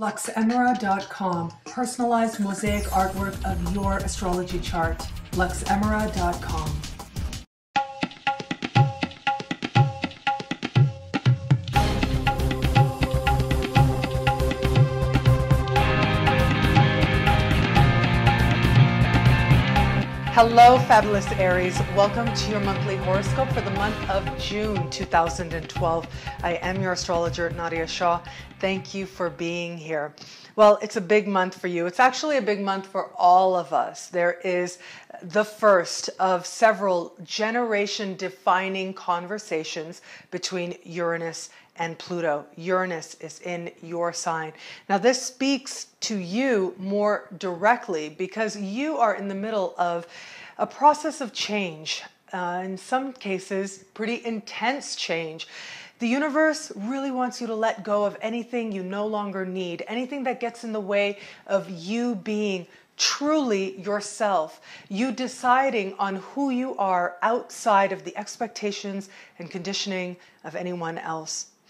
LuxEmera.com. Personalized mosaic artwork of your astrology chart. LuxEmera.com. Hello, fabulous Aries. Welcome to your monthly horoscope for the month of June 2012. I am your astrologer, Nadiya Shah. Thank you for being here. Well, it's a big month for you. It's actually a big month for all of us. There is the first of several generation defining conversations between Uranus and Pluto. Uranus is in your sign. Now, this speaks to you more directly because you are in the middle of a process of change. Uh, in some cases, pretty intense change. The universe really wants you to let go of anything you no longer need, anything that gets in the way of you being truly yourself, you deciding on who you are outside of the expectations and conditioning of anyone else.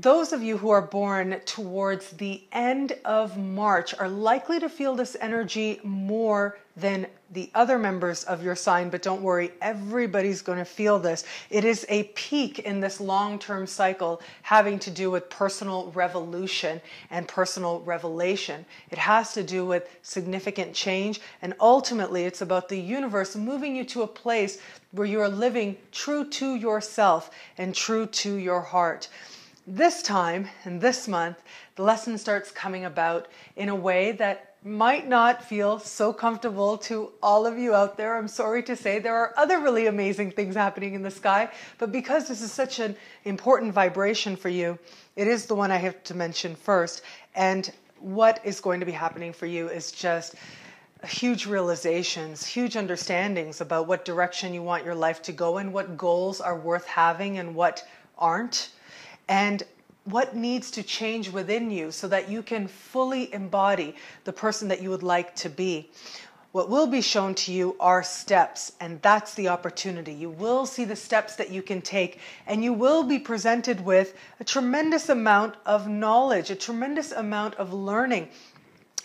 Those of you who are born towards the end of March are likely to feel this energy more than the other members of your sign, but don't worry, everybody's going to feel this. It is a peak in this long term cycle having to do with personal revolution and personal revelation. It has to do with significant change, and ultimately, it's about the universe moving you to a place where you are living true to yourself and true to your heart. This time and this month, the lesson starts coming about in a way that might not feel so comfortable to all of you out there. I'm sorry to say there are other really amazing things happening in the sky, but because this is such an important vibration for you, it is the one I have to mention first. And what is going to be happening for you is just huge realizations, huge understandings about what direction you want your life to go in, what goals are worth having and what aren't and what needs to change within you so that you can fully embody the person that you would like to be. What will be shown to you are steps, and that's the opportunity. You will see the steps that you can take, and you will be presented with a tremendous amount of knowledge, a tremendous amount of learning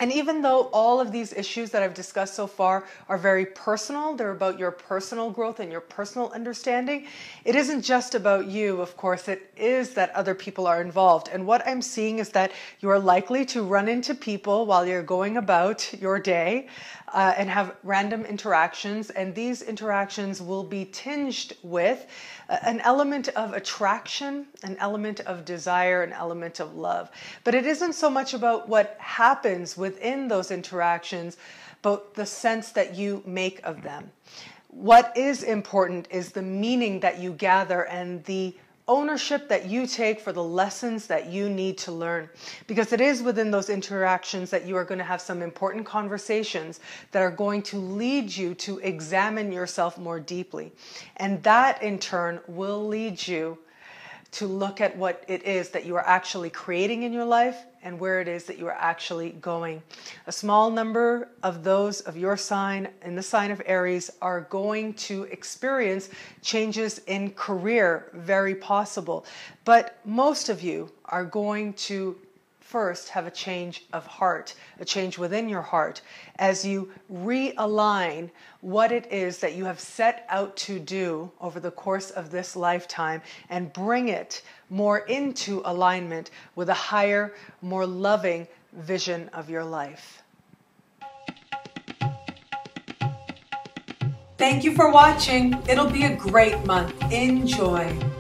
and even though all of these issues that I've discussed so far are very personal, they're about your personal growth and your personal understanding, it isn't just about you, of course, it is that other people are involved. And what I'm seeing is that you are likely to run into people while you're going about your day uh, and have random interactions. And these interactions will be tinged with uh, an element of attraction, an element of desire, an element of love. But it isn't so much about what happens within those interactions, but the sense that you make of them. What is important is the meaning that you gather and the ownership that you take for the lessons that you need to learn. Because it is within those interactions that you are going to have some important conversations that are going to lead you to examine yourself more deeply. And that in turn will lead you to look at what it is that you are actually creating in your life and where it is that you are actually going. A small number of those of your sign in the sign of Aries are going to experience changes in career, very possible. But most of you are going to first have a change of heart, a change within your heart, as you realign what it is that you have set out to do over the course of this lifetime and bring it more into alignment with a higher, more loving vision of your life. Thank you for watching. It'll be a great month. Enjoy.